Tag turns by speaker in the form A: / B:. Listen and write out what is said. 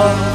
A: one